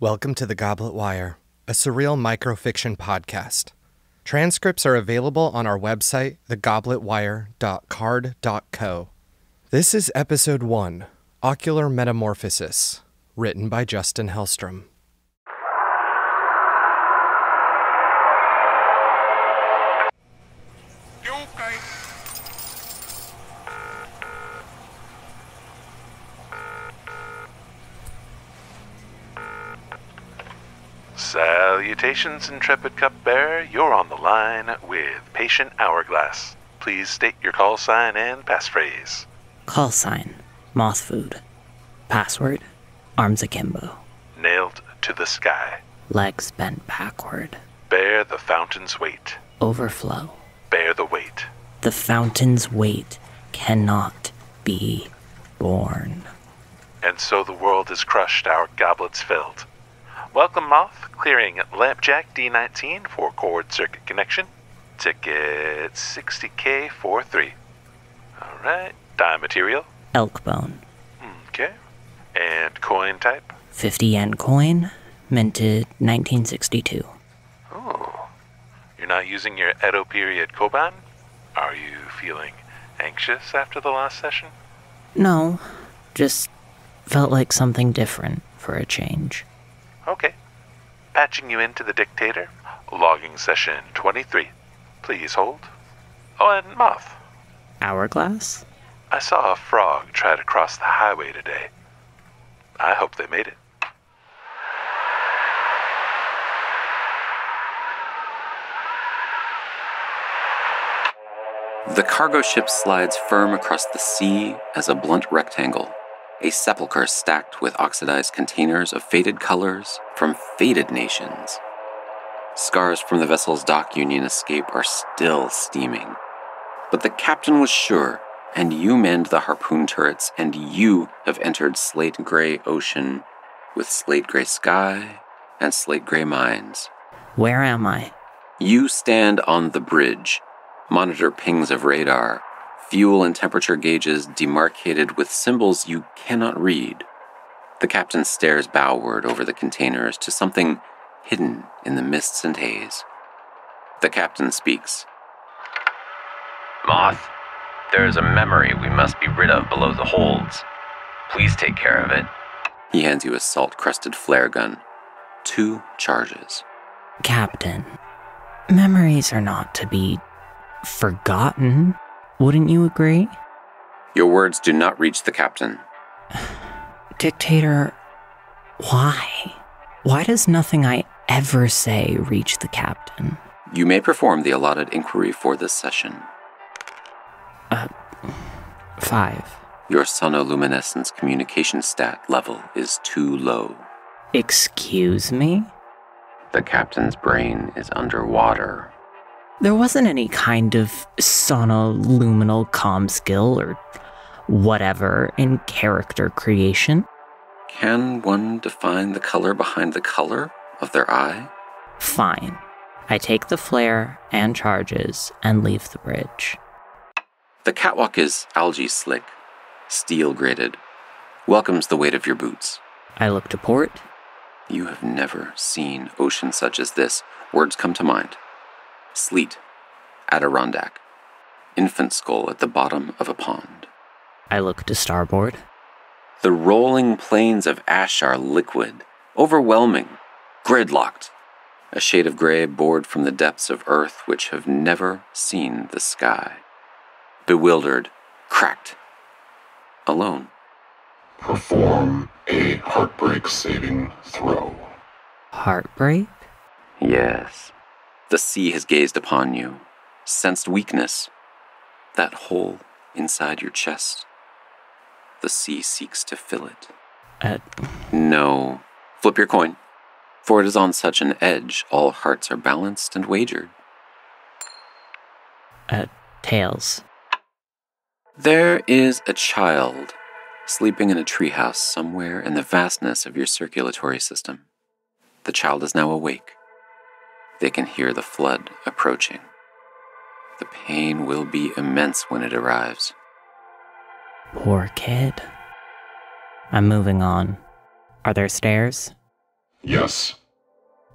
Welcome to The Goblet Wire, a surreal microfiction podcast. Transcripts are available on our website, thegobletwire.carrd.co. This is episode 1 Ocular Metamorphosis, written by Justin Hellstrom. Salutations, intrepid cupbearer. You're on the line with Patient Hourglass. Please state your call sign and passphrase. Call sign, moth food. Password, arms akimbo. Nailed to the sky. Legs bent backward. Bear the fountain's weight. Overflow. Bear the weight. The fountain's weight cannot be borne. And so the world is crushed, our goblets filled. Welcome, Moth. Clearing Lampjack D19 for cord circuit connection. Ticket 60K43. Alright. Die material. Elk bone. Okay. And coin type. 50 yen coin, minted 1962. Oh. You're not using your Edo period Koban? Are you feeling anxious after the last session? No, just felt like something different for a change. Okay. Patching you into the dictator. Logging session 23. Please hold. Oh, and Moth. Hourglass? I saw a frog try to cross the highway today. I hope they made it. The cargo ship slides firm across the sea as a blunt rectangle, a sepulchre stacked with oxidized containers of faded colors from faded nations. Scars from the vessel's dock union escape are still steaming. But the captain was sure, and you manned the harpoon turrets, and you have entered slate gray ocean with slate gray sky and slate gray mines. Where am I? You stand on the bridge, monitor pings of radar, fuel and temperature gauges demarcated with symbols you cannot read. The captain stares bowward over the containers to something hidden in the mists and haze. The captain speaks. Moth, there is a memory we must be rid of below the holds. Please take care of it. He hands you a salt crusted flare gun. Two charges. Captain, memories are not to be forgotten. Wouldn't you agree? Your words do not reach the captain. Dictator, why? Why does nothing I ever say reach the captain? You may perform the allotted inquiry for this session. Uh, Five. Your sonoluminescence communication stat level is too low. Excuse me? The captain's brain is underwater. There wasn't any kind of sonoluminal comm skill or whatever in character creation. Can one define the color behind the color of their eye? Fine. I take the flare and charges and leave the bridge. The catwalk is algae slick, steel graded, welcomes the weight of your boots. I look to port. You have never seen ocean such as this. Words come to mind sleet, Adirondack, infant skull at the bottom of a pond. I look to starboard. The rolling plains of ash are liquid, overwhelming, gridlocked, a shade of gray bored from the depths of earth which have never seen the sky. Bewildered, cracked, alone. Perform a heartbreak saving throw. Heartbreak? Yes. The sea has gazed upon you, sensed weakness, that hole inside your chest. The sea seeks to fill it. At No. Flip your coin. For it is on such an edge, all hearts are balanced and wagered. At tails. There is a child sleeping in a treehouse somewhere in the vastness of your circulatory system. The child is now awake. They can hear the flood approaching. The pain will be immense when it arrives. Poor kid. I'm moving on. Are there stairs? Yes.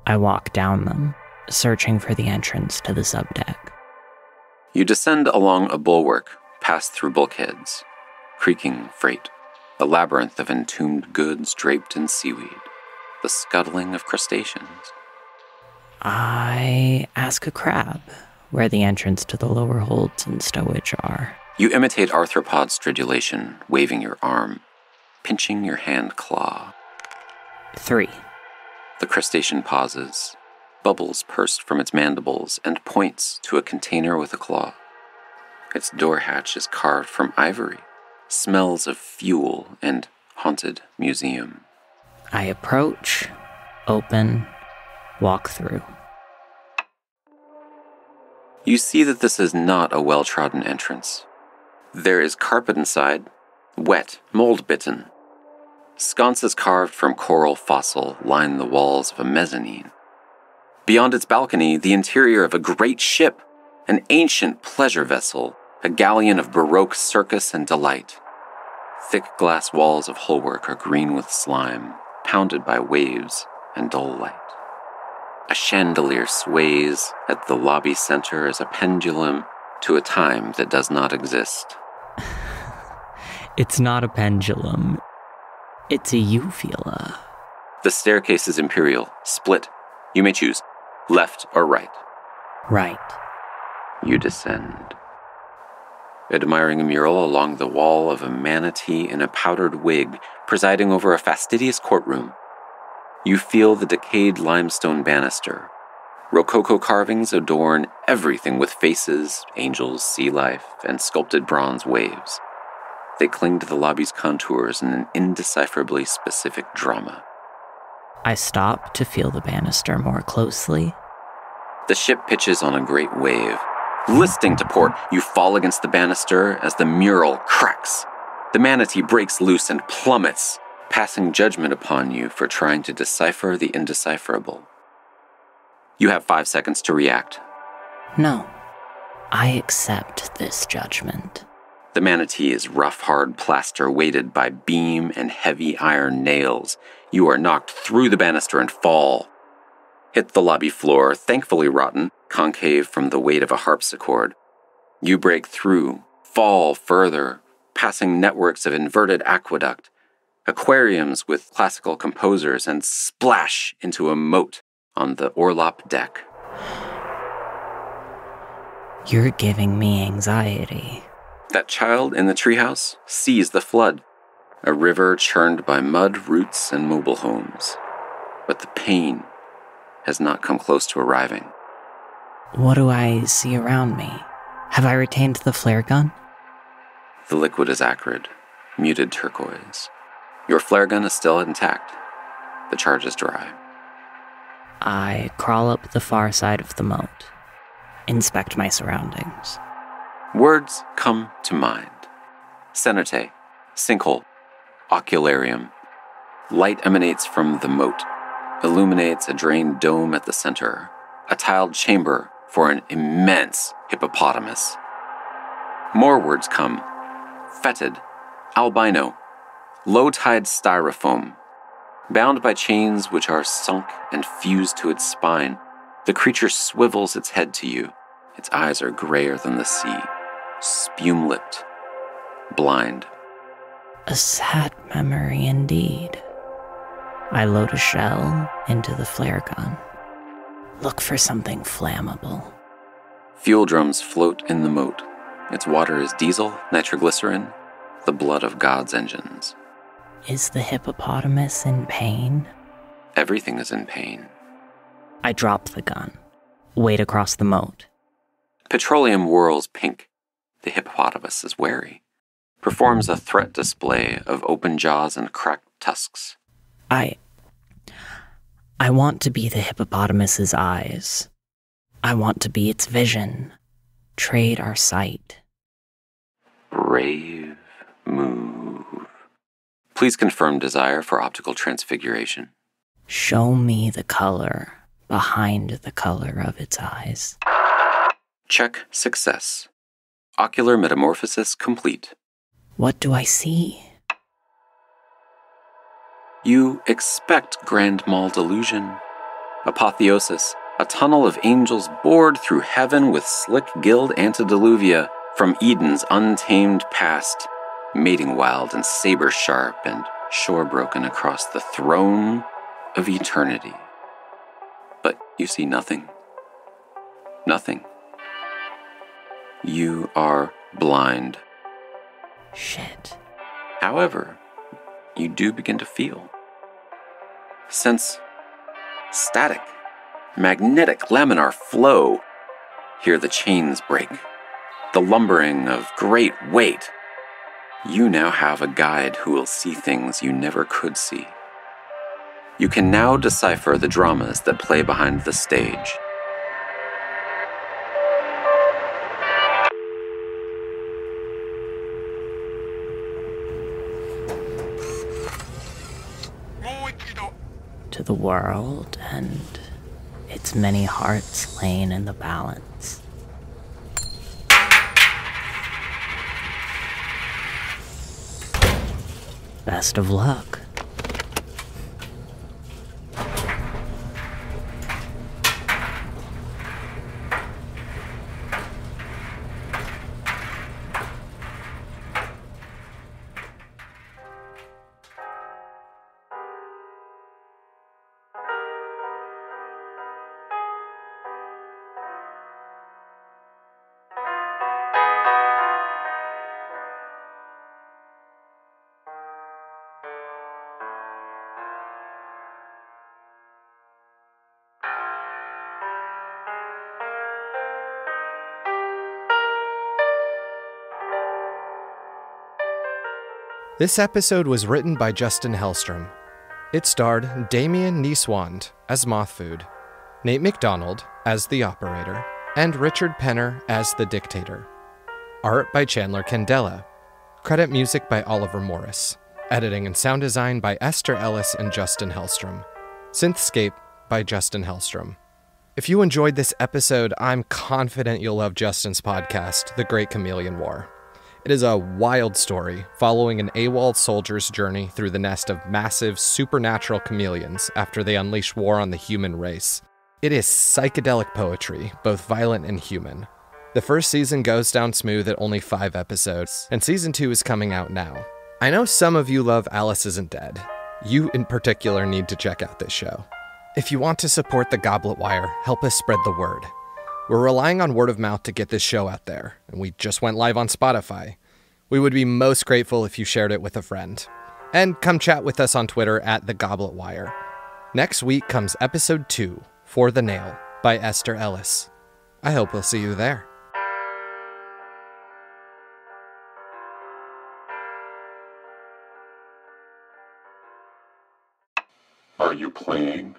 I walk down them, searching for the entrance to the subdeck. You descend along a bulwark, pass through bulkheads, creaking freight, a labyrinth of entombed goods draped in seaweed, the scuttling of crustaceans. I ask a crab where the entrance to the lower holds and stowage are. You imitate arthropod stridulation, waving your arm, pinching your hand claw. Three. The crustacean pauses, bubbles pursed from its mandibles, and points to a container with a claw. Its door hatch is carved from ivory, smells of fuel and haunted museum. I approach, open, walk through. You see that this is not a well trodden entrance. There is carpet inside, wet, mold bitten. Sconces carved from coral fossil line the walls of a mezzanine. Beyond its balcony, the interior of a great ship, an ancient pleasure vessel, a galleon of Baroque circus and delight. Thick glass walls of hullwork are green with slime, pounded by waves and dull light. A chandelier sways at the lobby center as a pendulum to a time that does not exist. It's not a pendulum, it's a uvula. The staircase is imperial, split. You may choose left or right. Right. You descend. Admiring a mural along the wall of a manatee in a powdered wig presiding over a fastidious courtroom, you feel the decayed limestone banister. Rococo carvings adorn everything with faces, angels, sea life, and sculpted bronze waves. They cling to the lobby's contours in an indecipherably specific drama. I stop to feel the banister more closely. The ship pitches on a great wave. Listing to port, you fall against the banister as the mural cracks. The manatee breaks loose and plummets, passing judgment upon you for trying to decipher the indecipherable. You have five seconds to react. No, I accept this judgment. The manatee is rough, hard plaster weighted by beam and heavy iron nails. You are knocked through the banister and fall. Hit the lobby floor, thankfully rotten, concave from the weight of a harpsichord. You break through, fall further, passing networks of inverted aqueduct, aquariums with classical composers, and splash into a moat on the Orlop deck. You're giving me anxiety. That child in the treehouse sees the flood, a river churned by mud, roots, and mobile homes. But the pain has not come close to arriving. What do I see around me? Have I retained the flare gun? The liquid is acrid, muted turquoise. Your flare gun is still intact. The charge is dry. I crawl up the far side of the moat, inspect my surroundings. Words come to mind cenote, sinkhole, ocularium. Light emanates from the moat, illuminates a drained dome at the center, a tiled chamber for an immense hippopotamus. More words come fetid, albino, low tide styrofoam. Bound by chains which are sunk and fused to its spine, the creature swivels its head to you. Its eyes are grayer than the sea, spume lipped, blind. A sad memory indeed. I load a shell into the flare gun. Look for something flammable. Fuel drums float in the moat. Its water is diesel, nitroglycerin, the blood of God's engines. Is the hippopotamus in pain? Everything is in pain. I drop the gun, wade across the moat. Petroleum whirls pink. The hippopotamus is wary. Performs a threat display of open jaws and cracked tusks. I. I want to be the hippopotamus's eyes. I want to be its vision. Trade our sight. Brave move. Please confirm desire for optical transfiguration. Show me the color behind the color of its eyes. Check success. Ocular metamorphosis complete. What do I see? You expect Grand Mal Delusion. Apotheosis, a tunnel of angels bored through heaven with slick gilled antediluvia from Eden's untamed past, mating wild and saber sharp and shore broken across the throne of eternity. But you see nothing. Nothing. You are blind. Shit. However, you do begin to feel. Sense static, magnetic laminar flow. Hear the chains break, the lumbering of great weight. You now have a guide who will see things you never could see. You can now decipher the dramas that play behind the stage. To the world and its many hearts laying in the balance. Best of luck. This episode was written by Justin Hellstrom. It starred Damien Nieswand as Mothfood, Nate McDonald as the operator, and Richard Penner as the dictator. Art by Chandler Candela. Credit music by Oliver Morris. Editing and sound design by Esther Ellis and Justin Hellstrom. Synthscape by Justin Hellstrom. If you enjoyed this episode, I'm confident you'll love Justin's podcast, The Great Chameleon War. It is a wild story following an AWOL soldier's journey through the nest of massive supernatural chameleons after they unleash war on the human race. It is psychedelic poetry, both violent and human. The first season goes down smooth at only five episodes, and season two is coming out now. I know some of you love Alice Isn't Dead. You, in particular, need to check out this show. If you want to support the Goblet Wire, help us spread the word. We're relying on word of mouth to get this show out there, and we just went live on Spotify. We would be most grateful if you shared it with a friend. And come chat with us on Twitter at The Goblet Wire. Next week comes episode 2, For the Nail, by Esther Ellis. I hope we'll see you there. Are you playing?